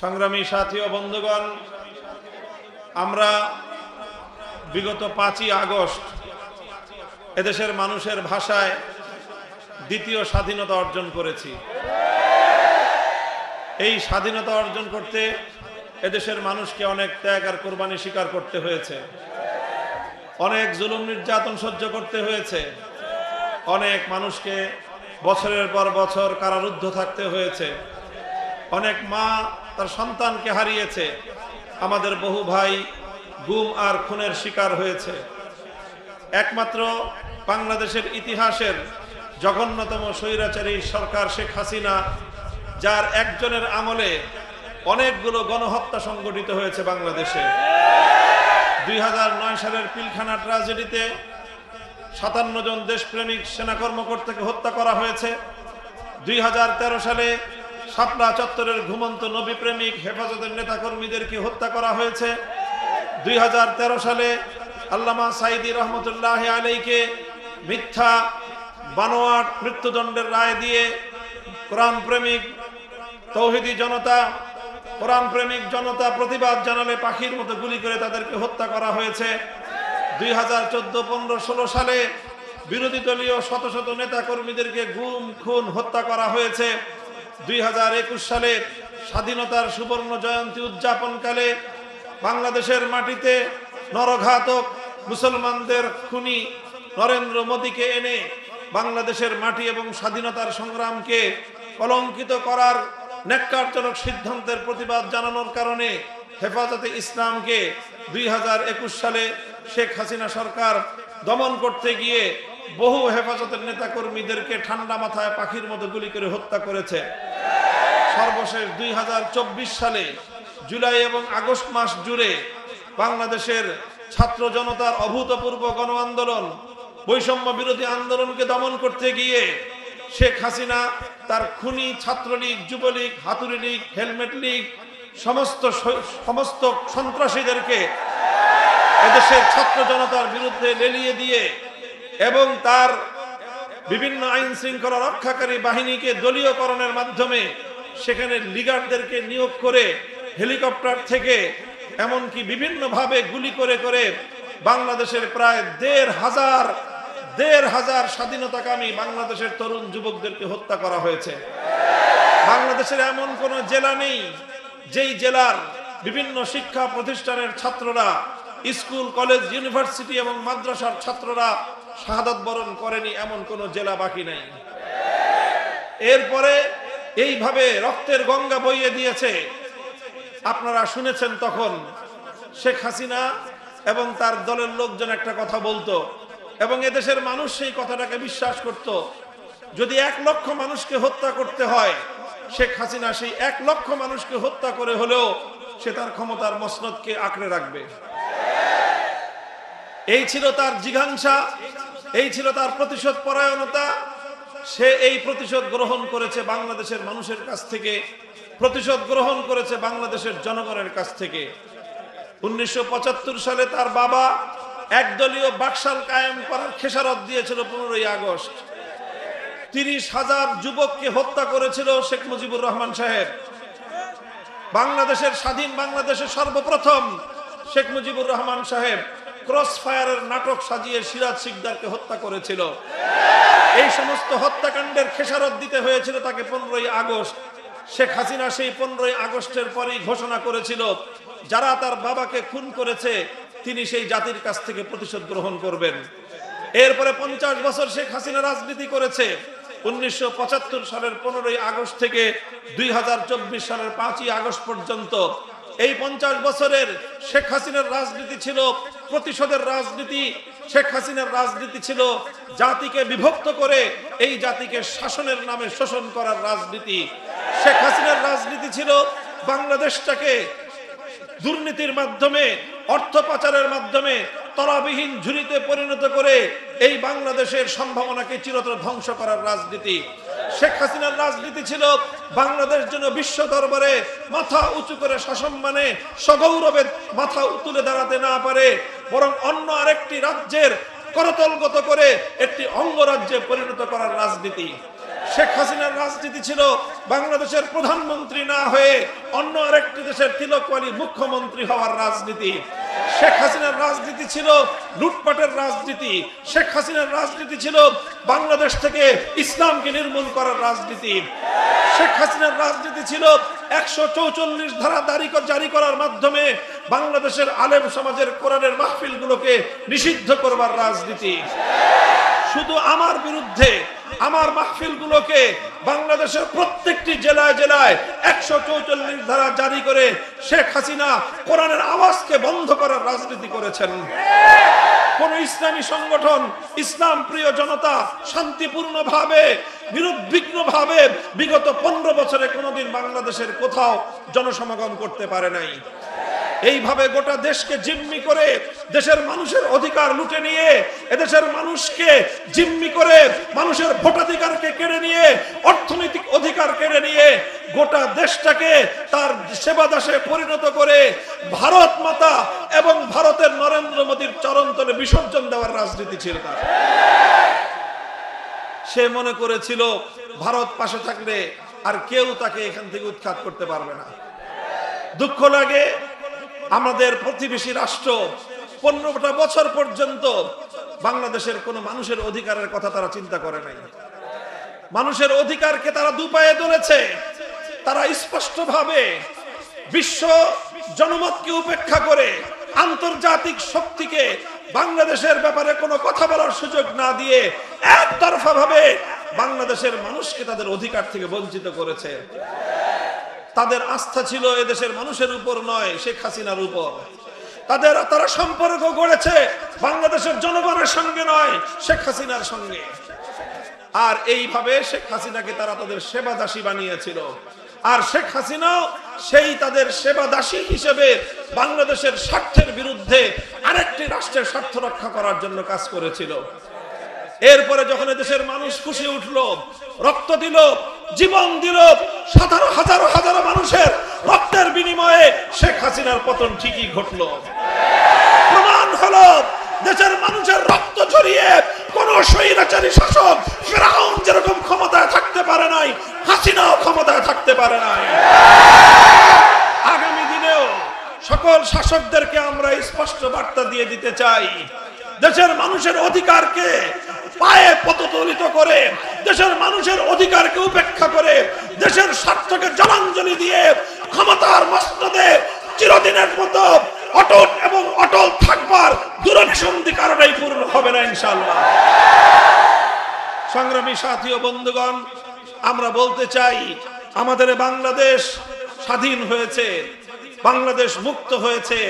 সংগ্রামী সাথী ও বন্ধুগণ, আমরা বিগত পাঁচই আগস্ট এদেশের মানুষের ভাষায় দ্বিতীয় স্বাধীনতা অর্জন করেছি। এই স্বাধীনতা অর্জন করতে এদেশের মানুষকে অনেক ত্যাগ আর কোরবানি স্বীকার করতে হয়েছে। অনেক জুলুম নির্যাতন সহ্য করতে হয়েছে। অনেক মানুষকে বছরের পর বছর কারারুদ্ধ থাকতে হয়েছে। অনেক মা তার সন্তানকে হারিয়েছে। আমাদের বহু ভাই গুম আর খুনের শিকার হয়েছে। একমাত্র বাংলাদেশের ইতিহাসের জঘন্যতম স্বৈরাচারী সরকার শেখ হাসিনা, যার একজনের আমলে অনেকগুলো গণহত্যা সংগঠিত হয়েছে বাংলাদেশে। দুই নয় সালের পিলখানা ট্রাজেডিতে সাতান্ন জন দেশপ্রেমিক সেনা কর্মকর্তাকে হত্যা করা হয়েছে। দুই হাজার তেরো সালে শাপলা চত্বরের ঘুমন্ত নবী প্রেমিক হেফাজতের নেতাকর্মীদেরকে হত্যা করা হয়েছে? দুই হাজার তেরো সালে আল্লামা সাইদি রহমতুল্লাহ আলীকে মিথ্যা বানোয়াট মৃত্যুদণ্ডের রায় দিয়ে কোরআন প্রেমিক তৌহিদি জনতা, কোরআন প্রেমিক জনতা প্রতিবাদ জানালে পাখির মতো গুলি করে তাদেরকে হত্যা করা হয়েছে। দুই হাজার চোদ্দ পনেরো ষোলো সালে বিরোধী দলীয় শত শত নেতা কর্মীদেরকে গুম, খুন, হত্যা করা হয়েছে। দুই হাজার একুশ সালে স্বাধীনতার সুবর্ণ জয়ন্তী উদযাপনকালে বাংলাদেশের মাটিতে নরঘাতক মুসলমানদের খুনি নরেন্দ্র মোদীকে এনে বাংলাদেশের মাটি এবং স্বাধীনতার সংগ্রামকে কলঙ্কিত করার ন্যাক্কারজনক সিদ্ধান্তের প্রতিবাদ জানানোর কারণে হেফাজতে ইসলামকে দুই হাজার একুশ সালে শেখ হাসিনা সরকার দমন করতে গিয়ে বহু হেফাজতের নেতাকর্মীদেরকে ঠান্ডা মাথায় পাখির মতো গুলি করে হত্যা করেছে। সর্বশেষ দুই হাজার চব্বিশ সালে জুলাই এবং আগস্ট মাস জুড়ে বাংলাদেশের ছাত্র জনতার অভূতপূর্ব গণ আন্দোলন বৈষম্য বিরোধী আন্দোলনকে দমন করতে গিয়ে শেখ হাসিনা, তার খুনি ছাত্রলীগ, যুবলীগ হাতুড়ি লীগ হেলমেট লীগ, সমস্ত সমস্ত সন্ত্রাসীদেরকে এদেশের ছাত্র জনতার বিরুদ্ধে লেলিয়ে দিয়ে এবং তার বিভিন্ন আইন শৃঙ্খলা রক্ষাকারী বাহিনীকে দলীয়করণের মাধ্যমে সেখানে লিগারদেরকে নিয়োগ করে হেলিকপ্টার থেকে এমনকি বিভিন্নভাবে গুলি করে করে বাংলাদেশের প্রায় দেড় হাজার দেড় হাজার স্বাধীনতাকামী বাংলাদেশের তরুণ যুবকদেরকে হত্যা করা হয়েছে। বাংলাদেশের এমন কোন জেলা নেই যেই জেলার বিভিন্ন শিক্ষা প্রতিষ্ঠানের ছাত্ররা, স্কুল, কলেজ, ইউনিভার্সিটি এবং মাদ্রাসার ছাত্ররা শাহাদত বরণ করেনি এমন কোন জেলা বাকি নাই। এরপরে এইভাবে রক্তের গঙ্গা বইয়ে দিয়েছে। আপনারা শুনেছেন তখন শেখ হাসিনা এবং তার দলের লোকজন একটা কথা বলতো এবং এদেশের মানুষ সেই কথাটাকে বিশ্বাস করত। যদি এক লক্ষ মানুষকে হত্যা করতে হয়, শেখ হাসিনা সেই এক লক্ষ মানুষকে হত্যা করে হলেও সে তার ক্ষমতার মসনদকে আঁকড়ে রাখবে। এই ছিল তার জিঘাংসা, এই ছিল তার প্রতিশোধ পরায়ণতা। সে এই প্রতিশোধ গ্রহণ করেছে বাংলাদেশের মানুষের কাছ থেকে, প্রতিশোধ গ্রহণ করেছে বাংলাদেশের জনগণের কাছ থেকে। উনিশশো পঁচাত্তর সালে তার বাবা একদলীয় বাকশাল কায়েম করার খেসারত দিয়েছিল পনেরোই আগস্ট। তিরিশ হাজার যুবককে হত্যা করেছিল শেখ মুজিবুর রহমান সাহেব। বাংলাদেশের স্বাধীন বাংলাদেশের সর্বপ্রথম শেখ মুজিবুর রহমান সাহেব ক্রস ফায়ারের নাটক সাজিয়ে সিরাজ সিকদারকে হত্যা করেছিল। এই সমস্ত হত্যাকাণ্ডের খেসারত দিতে হয়েছিল তাকে পনেরোই আগস্ট। শেখ হাসিনা সেই পনেরোই আগস্টের পরেই ঘোষণা করেছিল, যারা তার বাবাকে খুন করেছে, তিনি সেই জাতির কাছ থেকে প্রতিশোধ গ্রহণ করবেন। এরপরে পঞ্চাশ বছর শেখ হাসিনা রাজনীতি করেছে। উনিশশো পঁচাত্তর সালের পনেরোই আগস্ট থেকে দুই হাজার চব্বিশ সালের পাঁচই আগস্ট পর্যন্ত। এই পঞ্চাশ বছরের শেখ হাসিনার রাজনীতি ছিল প্রতিশোধের রাজনীতি, শেখ হাসিনার রাজনীতি ছিল জাতিকে বিভক্ত করে এই জাতিকে শাসনের নামে শোষণ করার রাজনীতি। শেখ হাসিনার রাজনীতি ছিল বাংলাদেশটাকে দুর্নীতির মাধ্যমে, অর্থ পাচারের মাধ্যমে তরাবিহীন ঝুড়িতে পরিণত করে এই বাংলাদেশের সম্ভাবনাকে চিরতর ধ্বংস করার রাজনীতি। শেখ হাসিনার রাজনীতি ছিল বাংলাদেশ যেন বিশ্ব দরবারে মাথা উঁচু করে সসম্মানে সগৌরবে মাথা তুলে দাঁড়াতে না পারে। বরং অন্য আরেকটি রাজ্যের করতলগত করে একটি অঙ্গরাজ্যে পরিণত করার রাজনীতি। শেখ হাসিনার রাজনীতি ছিল বাংলাদেশের প্রধানমন্ত্রী না হয়ে অন্য আরেকটি দেশের তিলকওয়ালি মুখ্যমন্ত্রী হওয়ার রাজনীতি। শেখ হাসিনার রাজনীতি ছিল লুটপাটের রাজনীতি। শেখ হাসিনার রাজনীতি ছিল বাংলাদেশ থেকে ইসলামকে নির্মূল করার রাজনীতি। শেখ হাসিনার রাজনীতি ছিল একশো চৌচল্লিশ ধারা দাঁড়ি জারি করার মাধ্যমে বাংলাদেশের আলেম সমাজের কোরআনের মাহফিলগুলোকে নিষিদ্ধ করবার রাজনীতি। শুধু আমার বিরুদ্ধে, আমার মাহফিলগুলোকে বাংলাদেশের প্রত্যেকটি জেলায় জেলায় একশো চৌচল্লিশ ধারা জারি করে শেখ হাসিনা কোরআনের আওয়াজকে বন্ধ করার রাজনীতি করেছেন। কোন ইসলামী সংগঠন, ইসলাম প্রিয় জনতা শান্তিপূর্ণ ভাবে নিরুদ্বিগ্ন ভাবে বিগত পনেরো বছরে কোনোদিন বাংলাদেশের কোথাও জনসমাগম করতে পারে নাই। এইভাবে গোটা দেশকে জিম্মি করে দেশের মানুষের অধিকার লুটে নিয়ে, এদেশের মানুষকে জিম্মি করে মানুষের ভোটাধিকারকে কেড়ে নিয়ে, অর্থনৈতিক অধিকার কেড়ে নিয়ে গোটা দেশটাকে তার সেবা দাসে পরিণত করে ভারত মাতা এবং ভারতের নরেন্দ্র মোদীর চরণতলে বিসর্জন দেওয়ার রাজনীতি ছিল তার। সে মনে করেছিল, ভারত পাশে থাকলে আর কেউ তাকে এখান থেকে উৎখাত করতে পারবে না। দুঃখ লাগে, আমাদের প্রতিবেশী রাষ্ট্র পনেরোটা বছর পর্যন্ত বাংলাদেশের কোন মানুষের অধিকারের কথা তারা চিন্তা করে নাই। মানুষের অধিকারকে তারা দুপায়ে ধরেছে তারা স্পষ্টভাবে বিশ্ব জনমতকে উপেক্ষা করে আন্তর্জাতিক শক্তিকে বাংলাদেশের ব্যাপারে কোনো কথা বলার সুযোগ না দিয়ে একতরফা ভাবে বাংলাদেশের মানুষকে তাদের অধিকার থেকে বঞ্চিত করেছে। তাদের আস্থা ছিল এদেশের মানুষের উপর নয়, শেখ হাসিনার উপর। তাদের, তারা সম্পর্ক গড়েছে বাংলাদেশের জনগণের সঙ্গে নয়, শেখ হাসিনার সঙ্গে। আর এইভাবে শেখ হাসিনাকে তারা তাদের সেবা দাসী বানিয়েছিল। আর শেখ হাসিনাও সেই তাদের সেবা দাসী হিসেবে বাংলাদেশের স্বার্থের বিরুদ্ধে আরেকটি রাষ্ট্রের স্বার্থ রক্ষা করার জন্য কাজ করেছিল। এরপরে যখন দেশের মানুষ খুশি উঠল, রক্ত দিল, জীবন দিল সাধারো হাজারো হাজারো মানুষের রক্তের বিনিময়ে শেখ হাসিনার পতন ঠিকই ঘটলো। প্রমাণ হলো, দেশের মানুষের রক্ত ঝরিয়ে কোন স্বৈরাচারী শাসক ফেরাউন যেরকম ক্ষমতায় থাকতে পারে নাই, হাসিনাও ক্ষমতায় থাকতে পারে নাই। আগামী দিনেও সকল শাসকদেরকে আমরা স্পষ্ট বার্তা দিয়ে দিতে চাই, দেশের মানুষের অধিকারকে পায়ে পততলিত করে, দেশের মানুষের অধিকারকে উপেক্ষা করে, দেশের স্বার্থকে জলাঞ্জলি দিয়ে ক্ষমতার মসনদে চিরদিনের মতো অটল এবং অটল থাকবার দূরভিসন্ধি কারণেই পূর্ণ হবে না ইনশাল্লাহ সংগ্রামী সাথী ও বন্ধুগণ, আমরা বলতে চাই, আমাদের বাংলাদেশ স্বাধীন হয়েছে, বাংলাদেশ মুক্ত হয়েছে।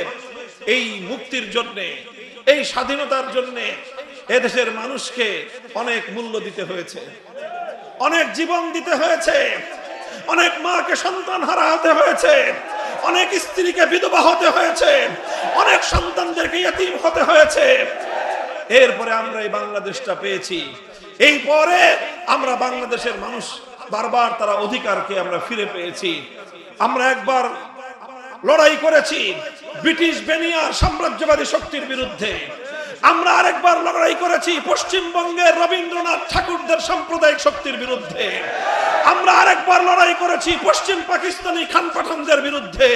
এই মুক্তির জন্যে, এই স্বাধীনতার জন্যে এদেশের মানুষকে অনেক মূল্য দিতে হয়েছে, অনেক জীবন দিতে হয়েছে, অনেক মাকে সন্তান হারা হতে হয়েছে, অনেক স্ত্রীকে বিধবা হতে হয়েছে, অনেক সন্তানদেরকে ইয়তিম হতে হয়েছে এরপরে আমরা এই বাংলাদেশটা পেয়েছি। এই পরে আমরা বাংলাদেশের মানুষ, বারবার তারা অধিকারকে আমরা ফিরে পেয়েছি। আমরা একবার লড়াই করেছি ব্রিটিশ বেনিয়ার সাম্রাজ্যবাদী শক্তির বিরুদ্ধে। আমরা আরেকবার লড়াই করেছি পশ্চিমবঙ্গের রবীন্দ্রনাথ ঠাকুরদের সাম্প্রদায়িক শক্তির বিরুদ্ধে। আমরা আরেকবার লড়াই করেছি পশ্চিম পাকিস্তানি খান পাঠানদের বিরুদ্ধে।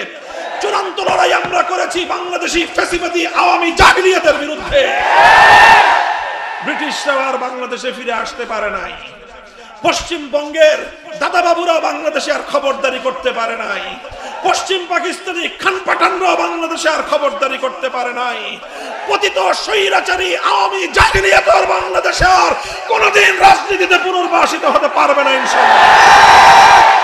চূড়ান্ত লড়াই আমরা করেছি বাংলাদেশি ফেসিবাদী আওয়ামী জাহিলিয়াতের বিরুদ্ধে। ব্রিটিশরা আর বাংলাদেশে ফিরে আসতে পারে নাই। পশ্চিমবঙ্গের দাদাবাবুরা বাংলাদেশে আর খবরদারি করতে পারে নাই। পশ্চিম পাকিস্তানি খান পাঠানরাও বাংলাদেশে আর খবরদারি করতে পারে নাই। পতিত স্বৈরাচারী আওয়ামী জাহিলিয়াত আর বাংলাদেশে আর কোনোদিন রাজনীতিতে পুনর্বাসিত হতে পারবে না ইনশাআল্লাহ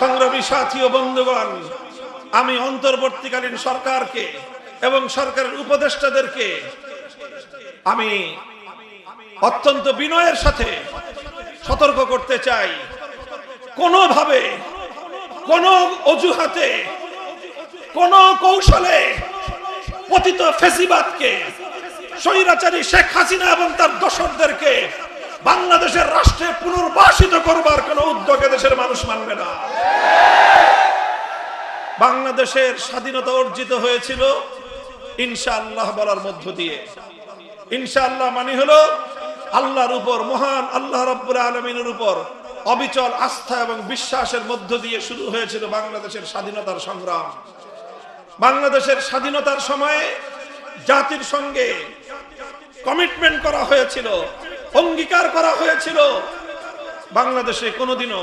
সংগ্রামী সাথী ও বন্ধুগণ, আমি অন্তর্বর্তীকালীন সরকারকে এবং সরকারের উপদেষ্টাদেরকে, আমি অত্যন্ত বিনয়ের সাথে সতর্ক করতে চাই। কোনোভাবে, কোন অজুহাতে, কোন কৌশলে পতিত ফেসিবাদকে, স্বৈরাচারী শেখ হাসিনা এবং তার দশকদেরকে বাংলাদেশের রাষ্ট্রে পুনর্বাসিত করবার কোন উদ্যোগে দেশের মানুষ মানবে না। বাংলাদেশের স্বাধীনতা অর্জিত হয়েছিল ইনশাআল্লাহ বলার মধ্য দিয়ে। ইনশাআল্লাহ মানে হলো আল্লাহর উপর, মহান আল্লাহ রব্বুল আলমিনের উপর অবিচল আস্থা এবং বিশ্বাসের মধ্য দিয়ে শুরু হয়েছিল বাংলাদেশের স্বাধীনতার সংগ্রাম। বাংলাদেশের স্বাধীনতার সময়ে জাতির সঙ্গে কমিটমেন্ট করা হয়েছিল। অঙ্গীকার করা হয়েছিল। বাংলাদেশে কোনোদিনও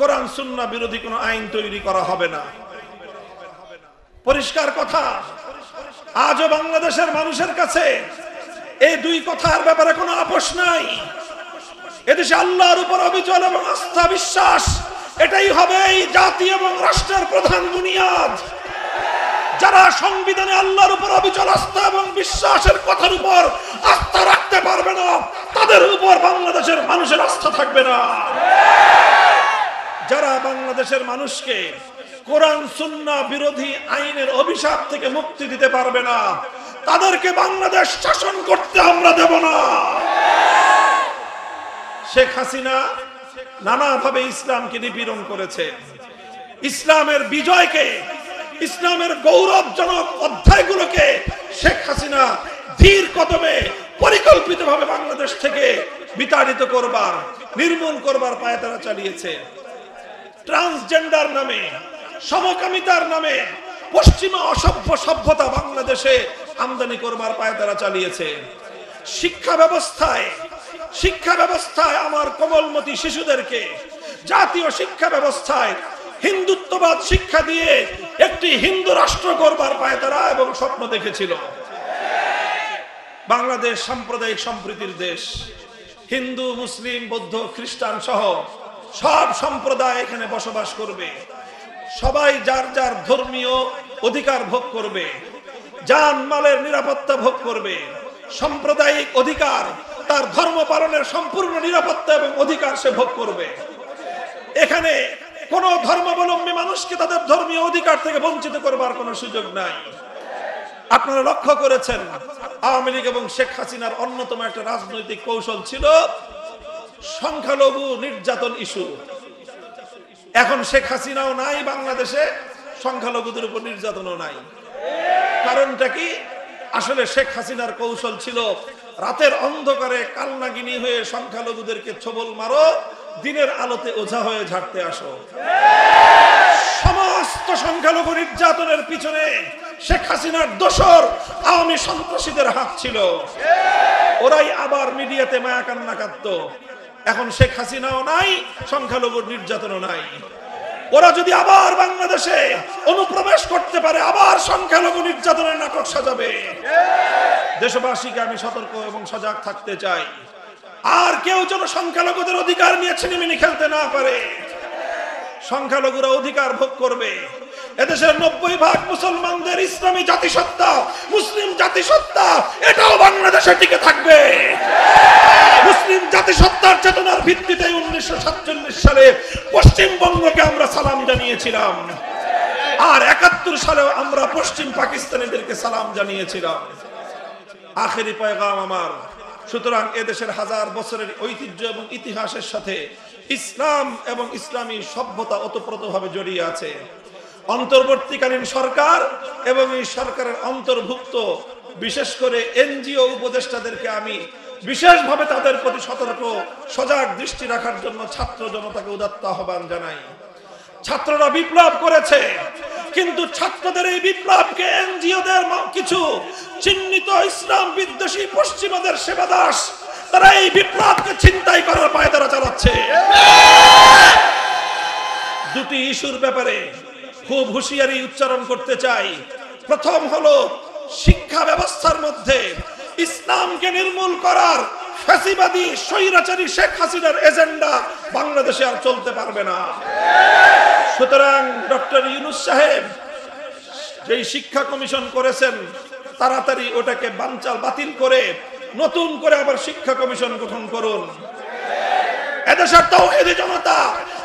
কোরআন সুন্না বিরোধী কোনো আইন তৈরি করা হবে না। পরিষ্কার কথা, আজও বাংলাদেশের মানুষের কাছে এই দুই কথার ব্যাপারে কোনো আপোষ নাই। এদেশে আল্লাহর উপর অবিচল এবং আস্থা বিশ্বাস, এটাই হবে এই জাতি এবং রাষ্ট্রের প্রধান বুনিয়াদ। যারা সংবিধানে আল্লাহর উপর অবিচল আস্থা এবং বিশ্বাসের কথার উপর আস্থা রাখতে পারবে না, তাদের উপর বাংলাদেশের মানুষের আস্থা থাকবে না। যারা বাংলাদেশের মানুষকে কোরআন, সুন্না, বিরোধী আইনের অভিশাপ থেকে মুক্তি দিতে পারবে না, তাদেরকে বাংলাদেশ শাসন করতে আমরা দেব না। শেখ হাসিনা নানাভাবে ইসলামকে নিপীড়ন করেছে। ইসলামের বিজয়কে ইসলামের গৌরবজনক অধ্যায়গুলোকে শেখ হাসিনা ধীর কদমে পরিকল্পিতভাবে বাংলাদেশ থেকে বিতাড়িত করবার, নির্মূল করবার পায়তারা চালিয়েছে। ট্রান্সজেন্ডার নামে, সমকামিতার নামে, পশ্চিমা অসভ্য সভ্যতা বাংলাদেশে আমদানি করবার পায়তারা চালিয়েছে। শিক্ষা ব্যবস্থায় শিক্ষা ব্যবস্থায় আমার কোমলমতি শিশুদেরকে জাতীয় শিক্ষা ব্যবস্থায় হিন্দুত্ববাদ শিক্ষা দিয়ে একটি হিন্দু রাষ্ট্র করবার পায় তারা এবং স্বপ্ন দেখেছিল। বাংলাদেশ সাম্প্রদায়িক সম্প্রীতির দেশ। হিন্দু, মুসলিম, বৌদ্ধ, খ্রিস্টান সহ সব সম্প্রদায় এখানে বসবাস করবে। সবাই যার যার ধর্মীয় অধিকার ভোগ করবে, যান মালের নিরাপত্তা ভোগ করবে। সাম্প্রদায়িক অধিকার তার ধর্ম পালনের সম্পূর্ণ নিরাপত্তা এবং অধিকার সে ভোগ করবে। এখানে কোন ধর্মাবলম্বী মানুষকে তাদের ধর্মীয় অধিকার থেকে বঞ্চিত করবার কোনো সুযোগ নাই। আপনারা লক্ষ্য করেছেন, আওয়ামী লীগ এবং শেখ হাসিনার অন্যতম একটা রাজনৈতিক কৌশল ছিল সংখ্যালঘু নির্যাতন ইস্যু। এখন শেখ হাসিনাও নাই বাংলাদেশে, সংখ্যালঘুদের উপর নির্যাতনও নাই। কারণটা কি? আসলে শেখ হাসিনার কৌশল ছিল রাতের অন্ধকারে কালনাগিনী হয়ে সংখ্যালঘুদেরকে ছবল মারো দিনের আলোতে ওঝা হয়ে ঝাড়তে আসো। সমস্ত সংখ্যালঘু নির্যাতনের পিছনে শেখ হাসিনার দোসর আওয়ামী সন্ত্রাসীদের হাত ছিল। ওরাই আবার মিডিয়াতে মায়া কান্না কাঁদত। এখন শেখ হাসিনাও নাই সংখ্যালঘুর নির্যাতনও নাই। ওরা যদি আবার বাংলাদেশে অনুপ্রবেশ করতে পারে, আবার সংখ্যালঘু নির্যাতনের নাটক সাজাবে। দেশবাসীকে আমি সতর্ক এবং সজাগ থাকতে চাই। আর কেউ যেন সংখ্যালঘুদের অধিকার নিয়ে ছিনিমিনি খেলতে না পারে। সংখ্যালঘুরা অধিকার ভোগ করবে। এদেশের নব্বই ভাগ মুসলমানদের ইসলামী জাতিসত্তা, মুসলিম জাতিসত্তা, এটাও বাংলাদেশে টিকে থাকবে। মুসলিম জাতিসত্তার চেতনার ভিত্তিতে উনিশশো সাতচল্লিশ সালে পশ্চিমবঙ্গকে আমরা সালাম জানিয়েছিলাম। আর একাত্তর সালেও আমরা পশ্চিম পাকিস্তানিদেরকে সালাম জানিয়েছিলাম। আখেরি পয়গাম আমার। সুতরাং এদেশের হাজার বছরের ঐতিহ্য এবং ইতিহাসের সাথে ইসলাম এবং ইসলামী সভ্যতা ওতপ্রোতভাবে জড়িয়ে আছে। অন্তর্বর্তীকালীন সরকার এবং এই সরকারের অন্তর্ভুক্ত, বিশেষ করে এনজিও উপদেষ্টাদেরকে আমি বিশেষভাবে তাদের প্রতি সতর্ক, সজাগ দৃষ্টি রাখার জন্য ছাত্র জনতাকে উদাত্ত আহ্বান জানাই। ছাত্ররা বিপ্লব করেছে কিন্তু ছাত্রদের এই বিপ্লবকে এনজিওদের কিছু চিহ্নিত ইসলাম বিদ্বেষী পশ্চিমাদের সেবা দাস তারা এই বিপ্লবকে চিন্তাই করার পায়ে তারা চালাচ্ছে। দুটি ইস্যুর ব্যাপারে খুব হুঁশিয়ারি উচ্চারণ করতে চাই। প্রথম হলো, শিক্ষা ব্যবস্থার মধ্যে ইসলামকে নির্মূল করার ফ্যাসিবাদী, স্বৈরাচারী শেখ হাসিনার এজেন্ডা বাংলাদেশে আর চলতে পারবে না। সুতরাং ডক্টর ইউনুস সাহেব, যেই শিক্ষা কমিশন করেছেন, তাড়াতাড়ি ওটাকে বানচাল বাতিল করে, নতুন করে আবার শিক্ষা কমিশন গঠন করুন। এদেশের তৌহিদি জনতা,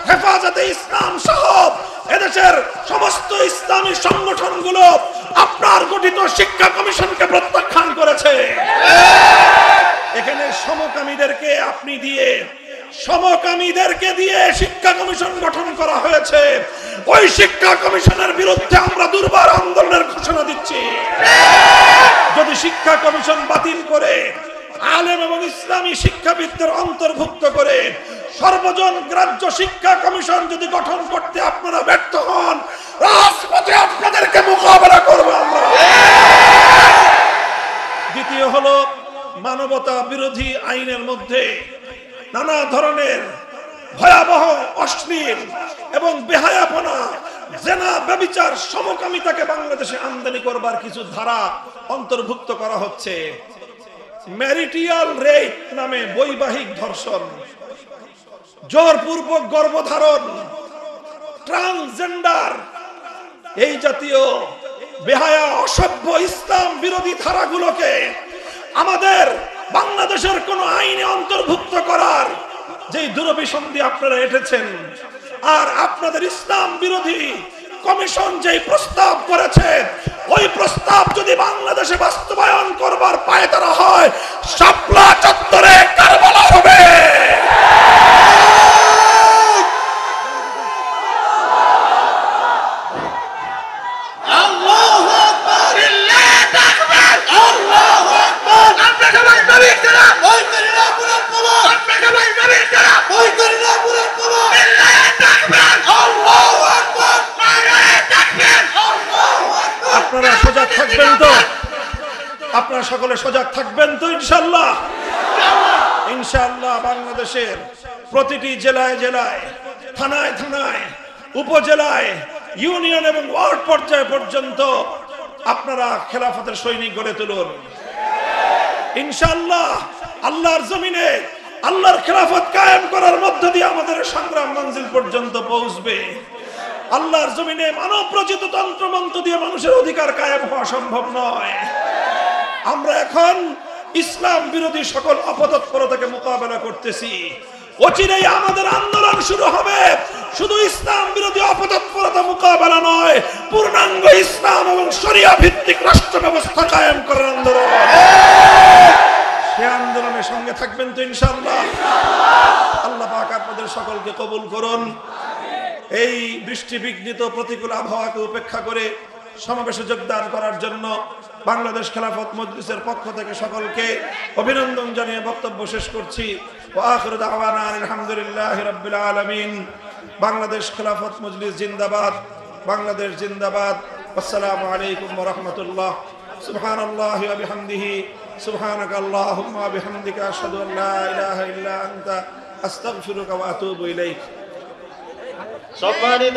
হেফাজতে ইসলাম সহ এদেশের সমস্ত ইসলামী সংগঠনগুলো আপনার গঠিত শিক্ষা কমিশনকে প্রত্যাখ্যান করেছে। এখানে সমকামীদেরকে আপনি দিয়ে সমকামীদেরকে দিয়ে শিক্ষা কমিশন গঠন করা হয়েছে। ওই শিক্ষা কমিশনের বিরুদ্ধে আমরা দুর্বার আন্দোলনের ঘোষণা দিচ্ছি। যদি শিক্ষা কমিশন বাতিল করে, আলেম এবং ইসলামী শিক্ষাবিদদের অন্তর্ভুক্ত করে, সর্বজন গ্রাহ্য শিক্ষা কমিশন যদি গঠন করতে আপনারা ব্যর্থ হন, রাজপথে আপনাদেরকে মোকাবেলা করব আমরা। দ্বিতীয় হলো মানবতা বিরোধী আইনের মধ্যে নানা ধরনের ভয়াবহ, অশ্লীল এবং বেহায়াপনা, জেনা, ব্যবিচার সমকামিতাকে বাংলাদেশে আমদানি করবার কিছু ধারা অন্তর্ভুক্ত করা হচ্ছে। ম্যারিটিয়াল রেপ নামে বৈবাহিক ধর্ষণ, জোরপূর্বক গর্ভধারণ, ট্রান্সজেন্ডার, এই জাতীয় বেহায়া, অসভ্য ইসলাম বিরোধী ধারাগুলোকে আমাদের বাংলাদেশের কোন আইনে অন্তর্ভুক্ত করার যেই দুরভিসন্ধি আপনারা এঁটেছেন, আর আপনাদের ইসলাম বিরোধী কমিশন যে প্রস্তাব করেছে, ওই প্রস্তাব যদি বাংলাদেশে বাস্তবায়ন করবার পায়ে তারা হয় সাপলা চত্বরে কারবালা হবে। আপনারা সকলে সজাগ থাকবেন তো ইনশাল্লাহ ইনশাল্লাহ বাংলাদেশের প্রতিটি জেলায় জেলায়, থানায় থানায়, উপজেলায়, ইউনিয়ন এবং ওয়ার্ড পর্যায় পর্যন্ত আপনারা খেলাফতের সৈনিক গড়ে তুলুন। ইনশাল্লাহ আল্লাহর জমিনে আল্লাহর খেলাফত কায়েম করার মধ্য দিয়ে আমাদের সংগ্রাম মঞ্জিল পর্যন্ত পৌঁছবে। আল্লাহর জমিনে মানব রচিত তন্ত্রমন্ত্র দিয়ে মানুষের অধিকার কায়েম হওয়া সম্ভব নয়। আমরা এখন ইসলাম বিরোধী সকল অপতৎপরতাকে মোকাবেলা করতেছি। অচিরেই আমাদের আন্দোলন শুরু হবে। শুধু ইসলাম বিরোধী অপতৎপরতা মোকাবেলা নয়, পূর্ণাঙ্গ ইসলাম এবং শরিয়া ভিত্তিক রাষ্ট্র ব্যবস্থা কায়েম করার আন্দোলন। সে আন্দোলনের সঙ্গে থাকবেন তো ইনশাল্লাহ আল্লাহ পাক আপনাদের সকলকে কবুল করুন। এই বৃষ্টি বিঘ্নিত প্রতিকূল আবহাওয়াকে উপেক্ষা করে সমাবেশে যোগদান করার জন্য বাংলাদেশ খেলাফত মজলিসের পক্ষ থেকে সকলকে অভিনন্দন জানিয়ে বক্তব্য শেষ করছি। বাংলাদেশ খেলাফত মজলিস জিন্দাবাদ। বাংলাদেশ জিন্দাবাদ। আসসালামু আলাইকুম রাহমাতুল্লাহ। সুবহানাকা আল্লাহুম্মা ওয়া বিহামদিকা আশহাদু আন লা ইলাহা ইল্লা আনতা। আস্তাগফিরুকা ওয়া আতুবু ইলাইক। সম্মানিত